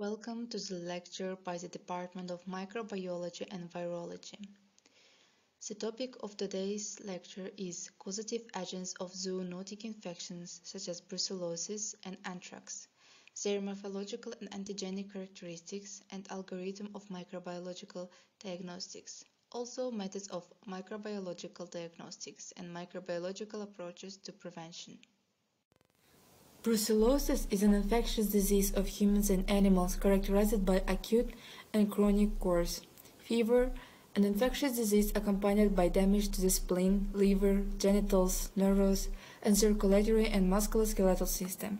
Welcome to the lecture by the Department of Microbiology and Virology. The topic of today's lecture is causative agents of zoonotic infections such as brucellosis and anthrax, their morphological and antigenic characteristics and algorithm of microbiological diagnostics, also methods of microbiological diagnostics and microbiological approaches to prevention. Brucellosis is an infectious disease of humans and animals characterized by acute and chronic course, fever, an infectious disease accompanied by damage to the spleen, liver, genitals, nerves, and circulatory and musculoskeletal system.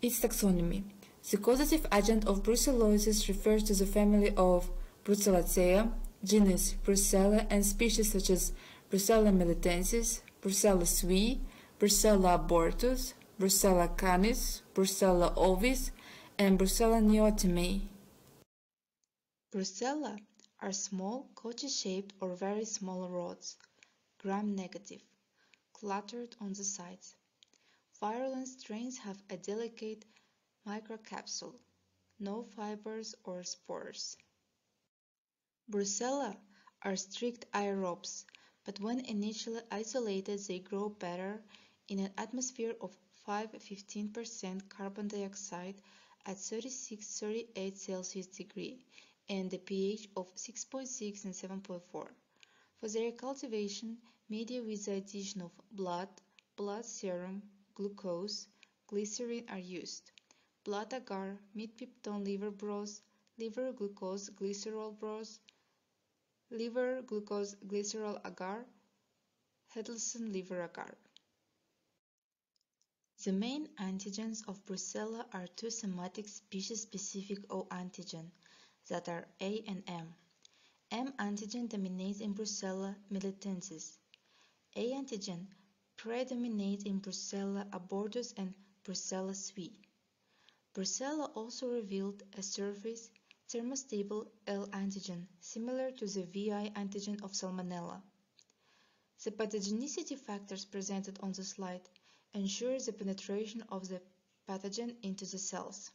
Its taxonomy. The causative agent of brucellosis refers to the family of Brucellacea, genus Brucella, and species such as Brucella melitensis, Brucella sui, Brucella abortus, Brucella canis, Brucella ovis, and Brucella neotimi. Brucella are small, cocci-shaped or very small rods, gram-negative, cluttered on the sides. Virulent strains have a delicate microcapsule, no fibers or spores. Brucella are strict aerobes, but when initially isolated they grow better in an atmosphere of 5-15% carbon dioxide at 36-38 Celsius degree and a pH of 6.6 and 7.4. For their cultivation, media with the addition of blood, blood serum, glucose, glycerin are used. Blood agar, midpeptone liver broth, liver glucose glycerol broth, liver glucose glycerol agar, Hedleston liver agar. The main antigens of Brucella are two somatic species-specific O antigen that are A and M. M antigen dominates in Brucella melitensis. A antigen predominates in Brucella abortus and Brucella sui. Brucella also revealed a surface thermostable L antigen similar to the VI antigen of Salmonella. The pathogenicity factors presented on the slide ensure the penetration of the pathogen into the cells,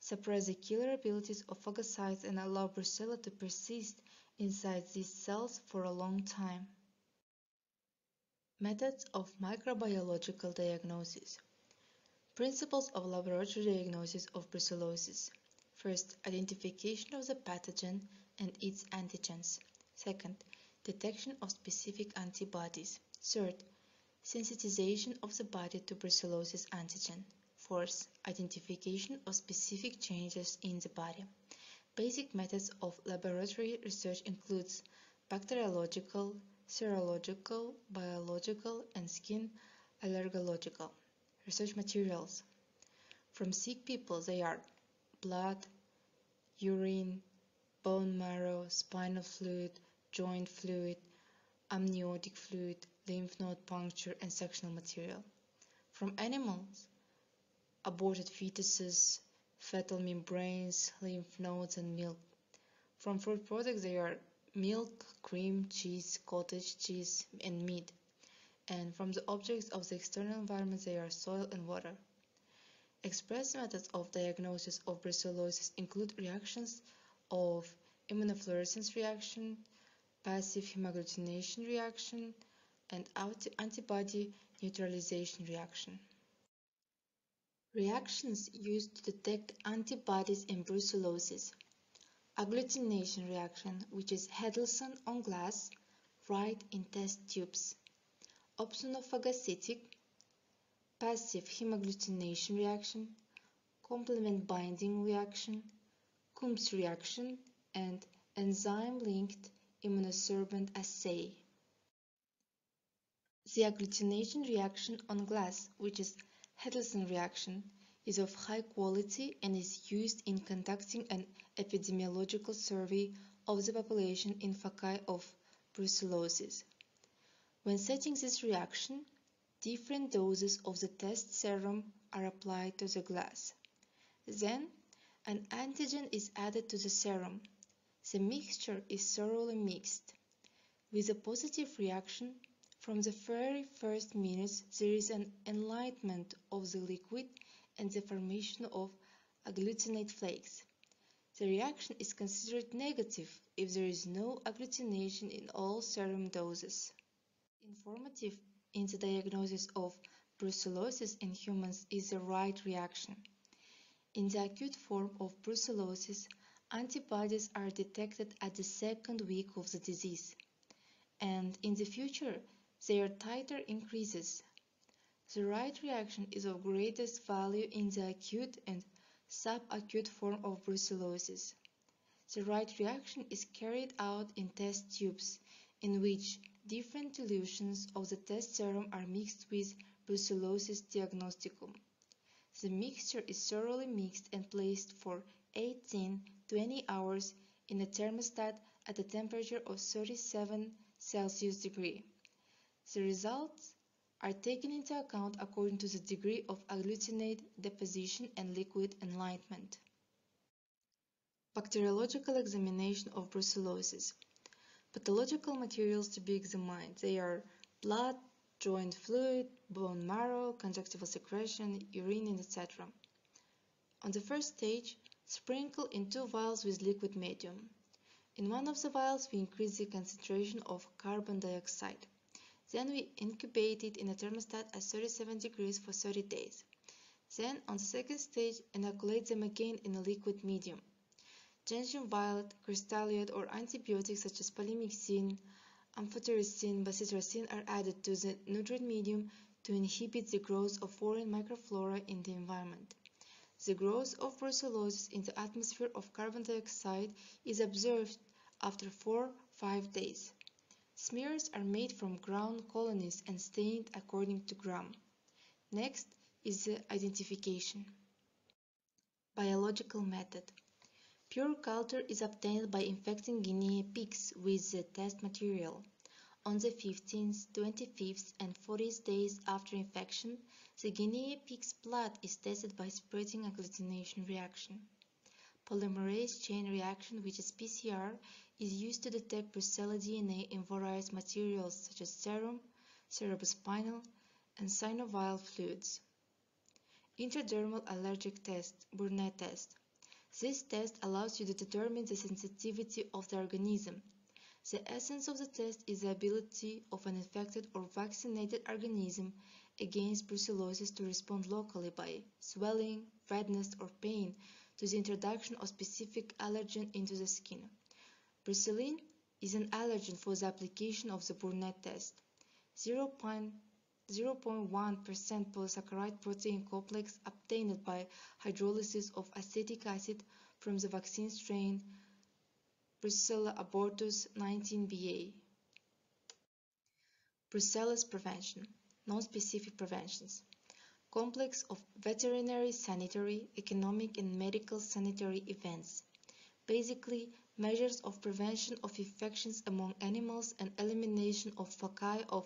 suppress the killer abilities of phagocytes and allow Brucella to persist inside these cells for a long time. Methods of microbiological diagnosis Principles of laboratory diagnosis of brucellosis. First, identification of the pathogen and its antigens. Second, detection of specific antibodies. Third, sensitization of the body to brucellosis antigen. Fourth, identification of specific changes in the body. Basic methods of laboratory research includes bacteriological, serological, biological, and skin allergological. Research materials. From sick people they are blood, urine, bone marrow, spinal fluid, joint fluid, amniotic fluid, lymph node puncture, and sectional material. From animals, aborted fetuses, fetal membranes, lymph nodes, and milk. From food products, they are milk, cream, cheese, cottage cheese, and meat. And from the objects of the external environment, they are soil and water. Express methods of diagnosis of brucellosis include reactions of immunofluorescence reaction, passive hemagglutination reaction, and antibody neutralization reaction. Reactions used to detect antibodies in brucellosis. Agglutination reaction, which is Hedleston on glass, right in test tubes. Opsonophagocytic, passive hemagglutination reaction, complement binding reaction, Coombs reaction, and enzyme-linked immunosorbent assay. The agglutination reaction on glass, which is Hedleston reaction, is of high quality and is used in conducting an epidemiological survey of the population in foci of brucellosis. When setting this reaction, different doses of the test serum are applied to the glass. Then, an antigen is added to the serum. The mixture is thoroughly mixed. With a positive reaction, from the very first minutes there is an enlightenment of the liquid and the formation of agglutinate flakes. The reaction is considered negative if there is no agglutination in all serum doses. Informative in the diagnosis of brucellosis in humans is the Wright reaction. In the acute form of brucellosis, antibodies are detected at the second week of the disease, and in the future their titer increases. The Wright reaction is of greatest value in the acute and subacute form of brucellosis. The Wright reaction is carried out in test tubes, in which different dilutions of the test serum are mixed with brucellosis diagnosticum. The mixture is thoroughly mixed and placed for 18-20 hours in a thermostat at a temperature of 37 Celsius degree. The results are taken into account according to the degree of agglutinate deposition and liquid enlightenment. Bacteriological examination of brucellosis. Pathological materials to be examined. They are blood, joint fluid, bone marrow, conjunctival secretion, urine, etc. On the first stage, sprinkle in two vials with liquid medium. In one of the vials, we increase the concentration of carbon dioxide. Then we incubate it in a thermostat at 37 degrees for 30 days. Then, on the second stage, inoculate them again in a liquid medium. Gentian violet, cristalloid, or antibiotics such as polymyxin, amphotericin, bacitracin are added to the nutrient medium to inhibit the growth of foreign microflora in the environment. The growth of brucellosis in the atmosphere of carbon dioxide is observed after 4-5 days. Smears are made from ground colonies and stained according to Gram. Next is the identification. Biological method. Pure culture is obtained by infecting guinea pigs with the test material. On the 15th, 25th, and 40th days after infection, the guinea pig's blood is tested by spreading agglutination reaction. Polymerase chain reaction, which is PCR, is used to detect Brucella DNA in various materials such as serum, cerebrospinal, and synovial fluids. Intradermal allergic test, Burnett test. This test allows you to determine the sensitivity of the organism. The essence of the test is the ability of an infected or vaccinated organism against brucellosis to respond locally by swelling, redness, or pain to the introduction of specific allergen into the skin. Brucellin is an allergen for the application of the Burnett test. 0.1% polysaccharide protein complex obtained by hydrolysis of acetic acid from the vaccine strain Brucella abortus 19BA. Brucellosis prevention, non-specific preventions complex of veterinary, sanitary, economic and medical sanitary events. Basically, measures of prevention of infections among animals and elimination of foci of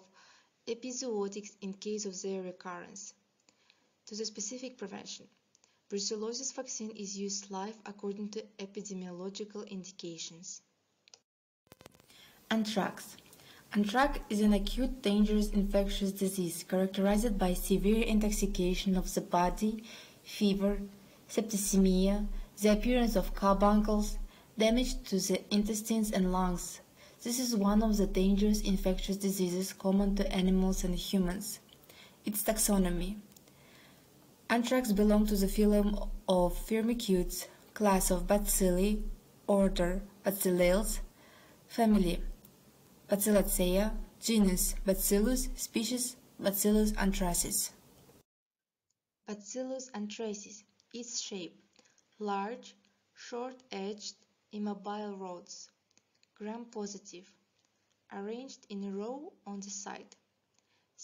epizootics in case of their recurrence. To the specific prevention, brucellosis vaccine is used live according to epidemiological indications. Anthrax Anthrax is an acute dangerous infectious disease characterized by severe intoxication of the body, fever, septicemia, the appearance of carbuncles, damage to the intestines and lungs. This is one of the dangerous infectious diseases common to animals and humans. Its taxonomy Anthrax belongs to the phylum of Firmicutes, class of Bacilli, order Bacillales, family Bacillaceae, genus Bacillus, species Bacillus anthracis. Bacillus anthracis. Its shape large, short-edged, immobile rods, gram-positive, arranged in a row on the side.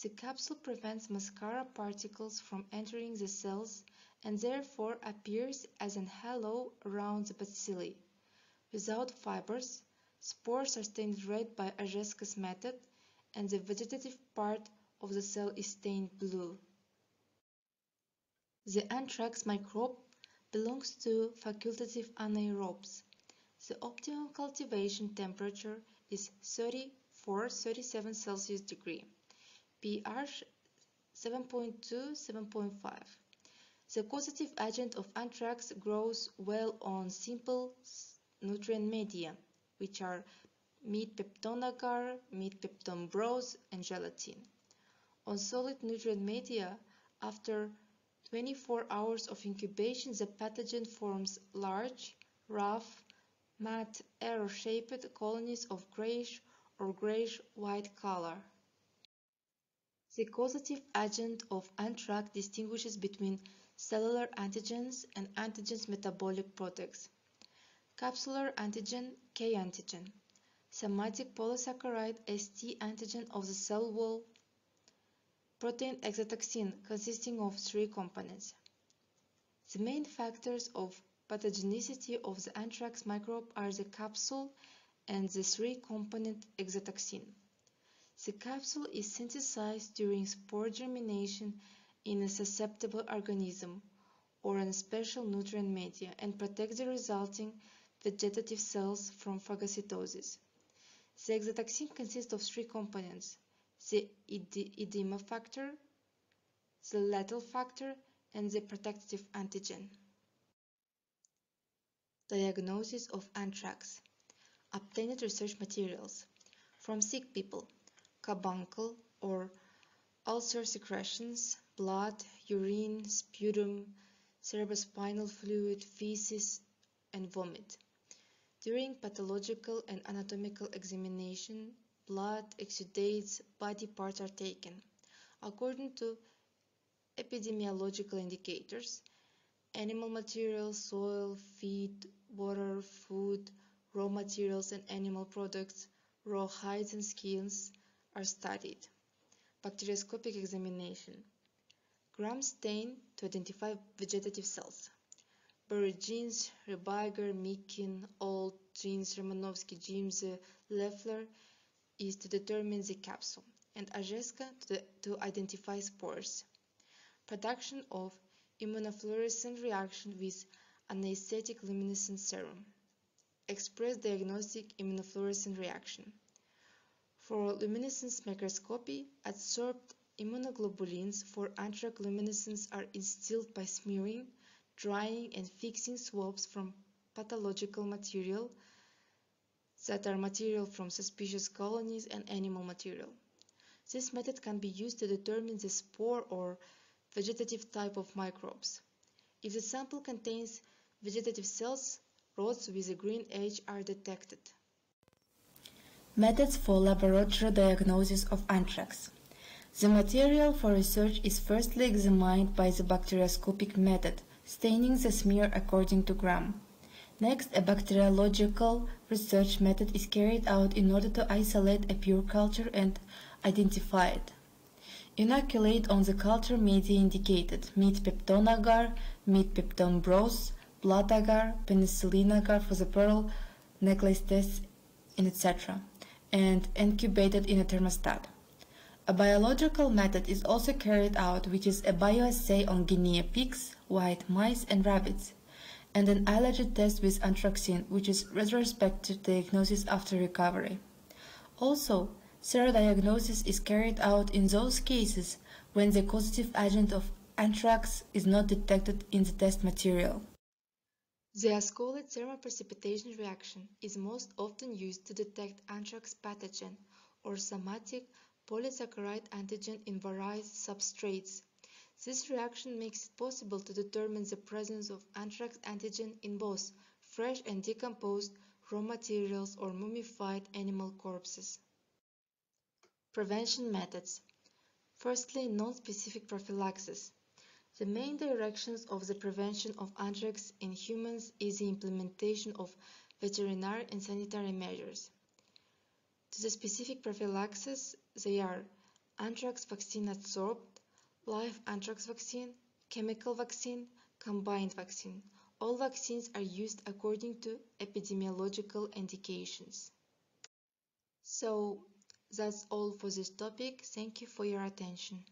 The capsule prevents mascara particles from entering the cells and therefore appears as an halo around the bacilli. Without fibers, Spores are stained red by Argesca's method, and the vegetative part of the cell is stained blue. The anthrax microbe belongs to facultative anaerobes. The optimum cultivation temperature is 34-37 Celsius degree, pH 7.2-7.5. The causative agent of anthrax grows well on simple nutrient media, which are meat peptone agar, meat peptone brose, and gelatin. On solid nutrient media, after 24 hours of incubation, the pathogen forms large, rough, matte, arrow-shaped colonies of grayish or grayish-white color. The causative agent of anthrax distinguishes between cellular antigens and antigens metabolic products. Capsular antigen, K antigen. Somatic polysaccharide, ST antigen of the cell wall. Protein exotoxin consisting of three components. The main factors of pathogenicity of the anthrax microbe are the capsule and the three-component exotoxin. The capsule is synthesized during spore germination in a susceptible organism or in special nutrient media and protects the resulting vegetative cells from phagocytosis. The exotoxin consists of three components, the edema factor, the lethal factor, and the protective antigen. Diagnosis of anthrax. Obtained research materials from sick people carbuncle or ulcer secretions, blood, urine, sputum, cerebrospinal fluid, feces, and vomit. During pathological and anatomical examination, blood, exudates, body parts are taken. According to epidemiological indicators, animal materials, soil, feed, water, food, raw materials and animal products, raw hides and skins, are studied. Bacterioscopic examination. Gram stain to identify vegetative cells. Buried genes, Rebiger, Mikin, Alt, genes, Romanovsky, James, Leffler is to determine the capsule, and Ajeska to, to identify spores. Production of immunofluorescent reaction with anesthetic luminescent serum. Express diagnostic immunofluorescent reaction. For luminescence microscopy, adsorbed immunoglobulins for anthrac-luminescence are instilled by smearing, drying, and fixing swabs from pathological material that are material from suspicious colonies and animal material. This method can be used to determine the spore or vegetative type of microbes. If the sample contains vegetative cells, rods with a green edge are detected. Methods for laboratory diagnosis of anthrax. The material for research is firstly examined by the bacterioscopic method, staining the smear according to Gram. Next, a bacteriological research method is carried out in order to isolate a pure culture and identify it. Inoculate on the culture media indicated meat peptone agar, meat peptone brose, blood agar, penicillin agar for the pearl necklace test, etc and incubated in a thermostat. A biological method is also carried out which is a bioassay on guinea pigs, white mice and rabbits, and an allergy test with anthraxine which is retrospective diagnosis after recovery. Also, serodiagnosis is carried out in those cases when the causative agent of anthrax is not detected in the test material. The Ascoli thermoprecipitation reaction is most often used to detect anthrax pathogen or somatic polysaccharide antigen in various substrates. This reaction makes it possible to determine the presence of anthrax antigen in both fresh and decomposed raw materials or mummified animal corpses. Prevention methods. Firstly, non-specific prophylaxis. The main directions of the prevention of anthrax in humans is the implementation of veterinary and sanitary measures. To the specific prophylaxis, they are anthrax vaccine adsorbed, live anthrax vaccine, chemical vaccine, combined vaccine. All vaccines are used according to epidemiological indications. So, that's all for this topic. Thank you for your attention.